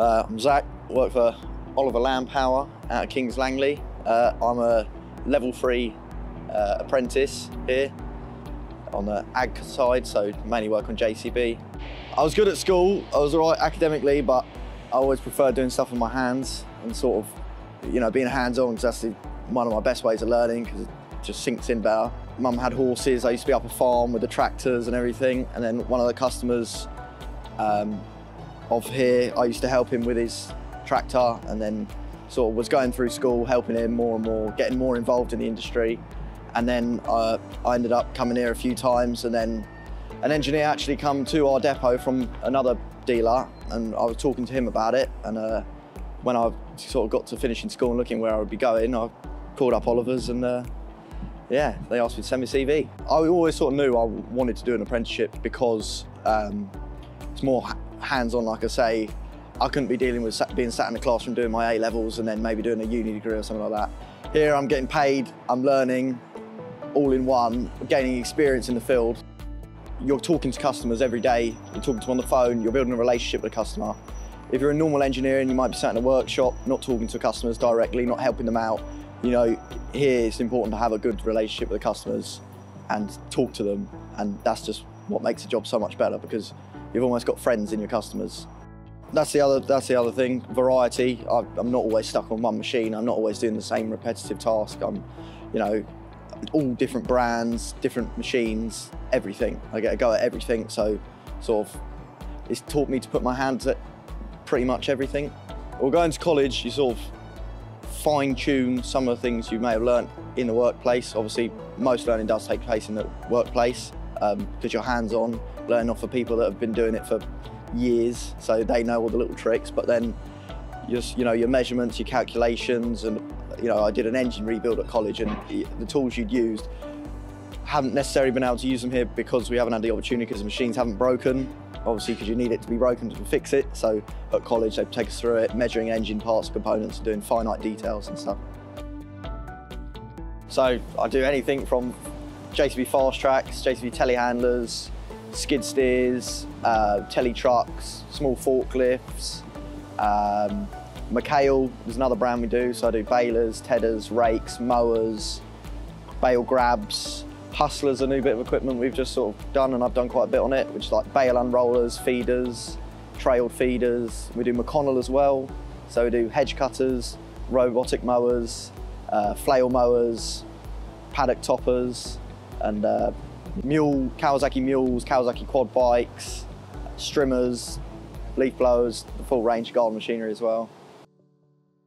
Uh, I'm Zac, work for Oliver Landpower out of Kings Langley. Uh, I'm a level three uh, apprentice here on the ag side, so mainly work on JCB. I was good at school, I was all right academically, but I always preferred doing stuff with my hands and sort of, you know, being hands-on because that's the, one of my best ways of learning because it just sinks in better. Mum had horses, I used to be up a farm with the tractors and everything, and then one of the customers um, of here, I used to help him with his tractor and then sort of was going through school, helping him more and more, getting more involved in the industry. And then uh, I ended up coming here a few times and then an engineer actually come to our depot from another dealer and I was talking to him about it. And uh, when I sort of got to finishing school and looking where I would be going, I called up Oliver's and uh, yeah, they asked me to send me CV. I always sort of knew I wanted to do an apprenticeship because um, it's more hands-on, like I say. I couldn't be dealing with being sat in a classroom doing my A levels and then maybe doing a uni degree or something like that. Here I'm getting paid, I'm learning, all in one, gaining experience in the field. You're talking to customers every day, you're talking to them on the phone, you're building a relationship with a customer. If you're a normal engineer and you might be sat in a workshop, not talking to customers directly, not helping them out, you know, here it's important to have a good relationship with the customers and talk to them. And that's just what makes the job so much better because you've almost got friends in your customers. That's the other, that's the other thing, variety. I, I'm not always stuck on one machine. I'm not always doing the same repetitive task. I'm, you know, all different brands, different machines, everything. I get a go at everything. So sort of, it's taught me to put my hands at pretty much everything. Well, going to college, you sort of fine tune some of the things you may have learnt in the workplace. Obviously, most learning does take place in the workplace because um, you're hands-on, learning off of people that have been doing it for years, so they know all the little tricks. But then, just you know, your measurements, your calculations, and you know, I did an engine rebuild at college, and the tools you'd used haven't necessarily been able to use them here because we haven't had the opportunity because the machines haven't broken. Obviously, because you need it to be broken to fix it. So at college, they take us through it, measuring engine parts, components, doing finite details and stuff. So I do anything from JCB fast tracks, JCB telehandlers, skid steers, uh, tele trucks, small forklifts. Um, McHale is another brand we do, so I do balers, tedders, rakes, mowers, bale grabs. Hustler's a new bit of equipment we've just sort of done and I've done quite a bit on it, which is like bale unrollers, feeders, trailed feeders. We do McConnell as well, so we do hedge cutters, robotic mowers, uh, flail mowers, paddock toppers, and uh, mule, Kawasaki mules, Kawasaki quad bikes, strimmers, leaf blowers, the full range of garden machinery as well.